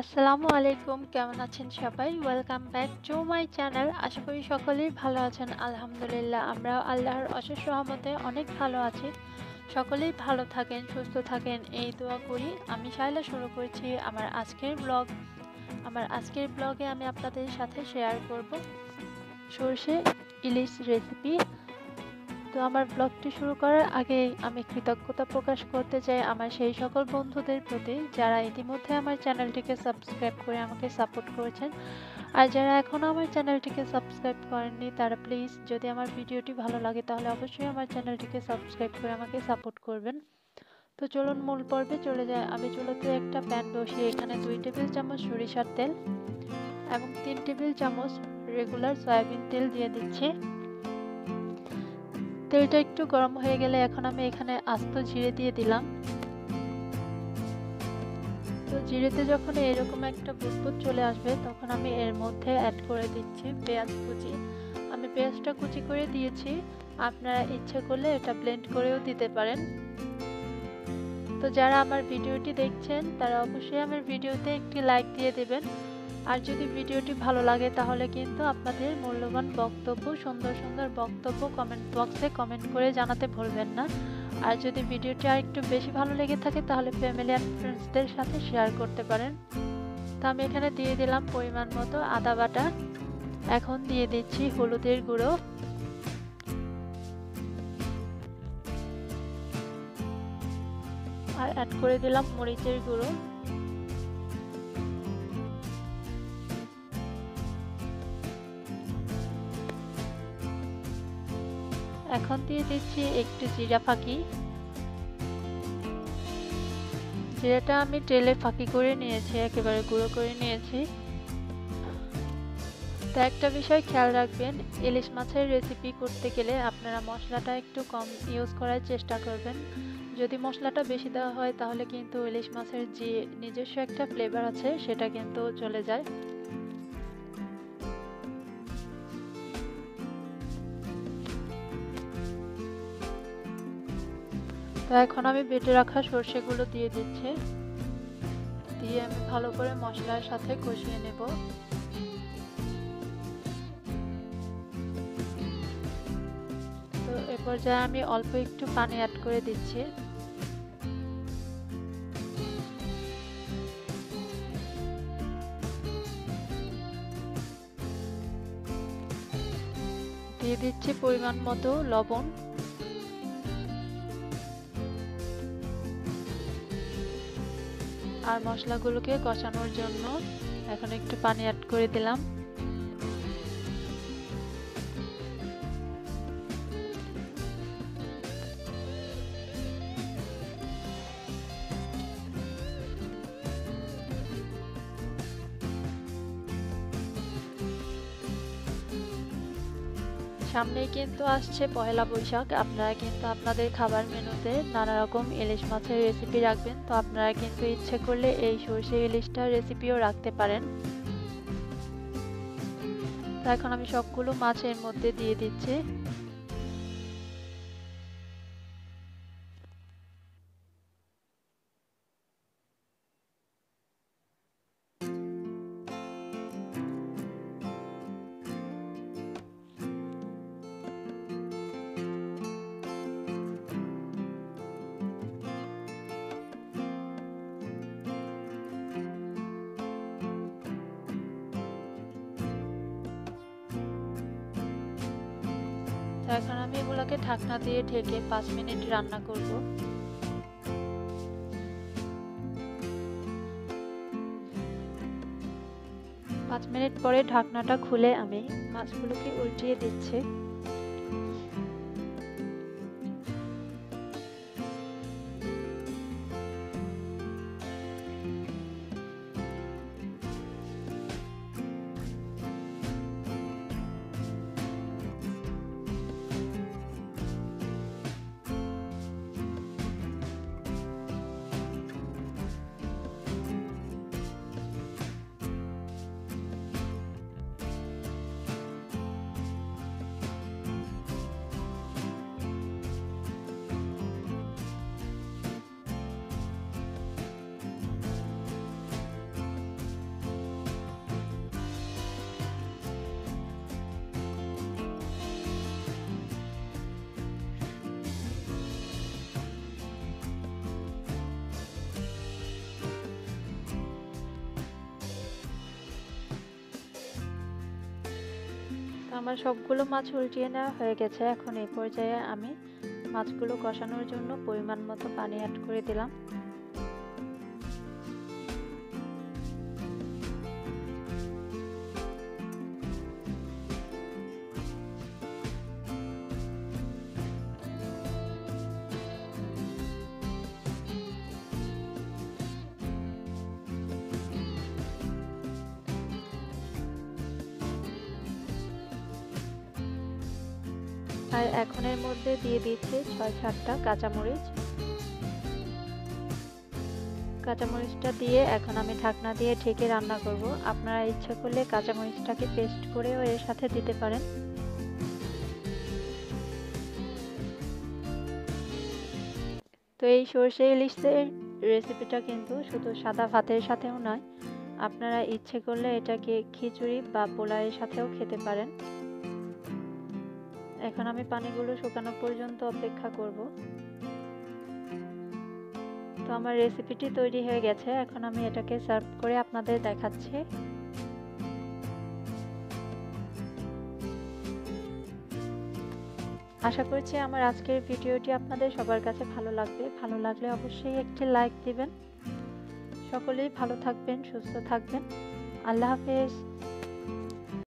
আসসালামু আলাইকুম, কেমন আছেন সবাই? Welcome back to my channel আশা করি সকলেই ভালো আছেন। আলহামদুলিল্লাহ আমরা আল্লাহর অশেষ রহমতে অনেক ভালো আছি। সকলেই ভালো থাকেন, সুস্থ থাকেন, এই দোয়া করি। আমি শাইলা শুরু করছি আমার আজকের ব্লগ আমার আজকের ব্লগে আমি আপনাদের সাথে শেয়ার করব সর্ষে ইলিশ রেসিপি তো আমার ব্লগটি শুরু করার আগে আমি কৃতজ্ঞতা প্রকাশ করতে চাই আমার সেই সকল বন্ধুদের প্রতি যারা ইতিমধ্যে আমার চ্যানেলটিকে সাবস্ক্রাইব করে আমাকে সাপোর্ট করেছেন। আর যারা এখনও আমার চ্যানেলটিকে সাবস্ক্রাইব করেননি, তারা প্লিজ যদি আমার ভিডিওটি ভালো লাগে তাহলে অবশ্যই আমার চ্যানেলটিকে সাবস্ক্রাইব করে আমাকে সাপোর্ট করবেন। তো চলুন মূল পর্বে চলে যায় আমি চুলোতে একটা প্যান বসিয়ে এখানে দুই টেবিল চামচ সরিষার তেল এবং তিন টেবিল চামচ রেগুলার সয়াবিন তেল দিয়ে দিচ্ছি। তেলটা একটু গরম হয়ে গেলে এখন আমি এখানে আস্ত জিরে দিয়ে দিলাম। তো জিরেতে যখন এরকম একটা বুদবুদ চলে আসবে, তখন আমি এর মধ্যে অ্যাড করে দিচ্ছি পেঁয়াজ কুচি। আমি পেঁয়াজটা কুচি করে দিয়েছি। আপনারা ইচ্ছে করলে এটা ব্লেন্ড করেও দিতে পারেন। তো যারা আমার ভিডিওটি দেখছেন, তারা অবশ্যই আমার ভিডিওতে একটি লাইক দিয়ে দেবেন। আর যদি ভিডিওটি ভালো লাগে তাহলে কিন্তু আপনাদের মূল্যবান বক্তব্য, সুন্দর সুন্দর বক্তব্য কমেন্ট বক্সে কমেন্ট করে জানাতে ভুলবেন না। আর যদি ভিডিওটি আর একটু বেশি ভালো লেগে থাকে তাহলে ফ্যামিলি অ্যান্ড ফ্রেন্ডসদের সাথে শেয়ার করতে পারেন। তো আমি এখানে দিয়ে দিলাম পরিমাণ মতো আদা বাটা। এখন দিয়ে দিচ্ছি হলুদের গুঁড়ো। আর অ্যাড করে দিলাম মরিচের গুঁড়ো। এখন দিয়ে দিচ্ছি একটু জিরা ফাঁকি। জিরাটা আমি তেলে ফাঁকি করে নিয়েছি, একেবারে গুঁড়ো করে নিয়েছি। তো একটা বিষয় খেয়াল রাখবেন, ইলিশ মাছের রেসিপি করতে গেলে আপনারা মশলাটা একটু কম ইউজ করার চেষ্টা করবেন। যদি মশলাটা বেশি দেওয়া হয় তাহলে কিন্তু ইলিশ মাছের যে নিজস্ব একটা ফ্লেভার আছে সেটা কিন্তু চলে যায়। তো এখন আমি বেটে রাখা সর্ষেগুলো দিয়ে দিচ্ছি। দিয়ে আমি ভালো করে মশলার সাথে কষিয়ে নেব। তো এ পর্যায়ে আমি অল্প একটু পানি অ্যাড করে দিচ্ছি। দিয়ে দিচ্ছি পরিমাণ মতো লবণ। আর মশলাগুলোকে কষানোর জন্য এখন একটু পানি অ্যাড করে দিলাম। সামনেই কিন্তু আসছে পয়লা বৈশাখ। আপনারা কিন্তু আপনাদের খাবার মেনুতে নানা রকম ইলিশ মাছের রেসিপি রাখবেন। তো আপনারা কিন্তু ইচ্ছে করলে এই সর্ষে ইলিশটার রেসিপিও রাখতে পারেন। তো এখন আমি সবগুলো মাছের মধ্যে দিয়ে দিচ্ছি। এখন আমি এগুলোকে ঢাকনা দিয়ে ঢেকে পাঁচ মিনিট রান্না করব। পাঁচ মিনিট পরে ঢাকনাটা খুলে আমি মাছগুলোকে উল্টিয়ে দিচ্ছি। আমার সবগুলো মাছ উল্টিয়ে নেওয়া হয়ে গেছে। এখন এই পর্যায়ে আমি মাছগুলো কষানোর জন্য পরিমাণ মতো পানি অ্যাড করে দিলাম। আর এখন এর মধ্যে দিয়ে দিচ্ছি ছয় সাতটা কাঁচামরিচ। কাঁচামরিচটা দিয়ে এখন আমি ঢাকনা দিয়ে ঢেকে রান্না করব। আপনারা ইচ্ছে করলে কাঁচামরিচটাকে পেস্ট করেও এর সাথে দিতে পারেন। তো এই সর্ষে ইলিশের রেসিপিটা কিন্তু শুধু সাদা ভাতের সাথেও নয়, আপনারা ইচ্ছে করলে এটাকে খিচুড়ি বা পোলাওয়ের সাথেও খেতে পারেন। এখন আমি পানিগুলো শুকানো পর্যন্ত অপেক্ষা করব। তো আমার রেসিপিটি তৈরি হয়ে গেছে। এখন আমি এটাকে সার্ভ করে আপনাদের দেখাচ্ছি। আশা করছি আমার আজকের ভিডিওটি আপনাদের সবার কাছে ভালো লাগবে। ভালো লাগলে অবশ্যই একটি লাইক দিবেন। সকলেই ভালো থাকবেন, সুস্থ থাকবেন। আল্লাহ হাফেজ।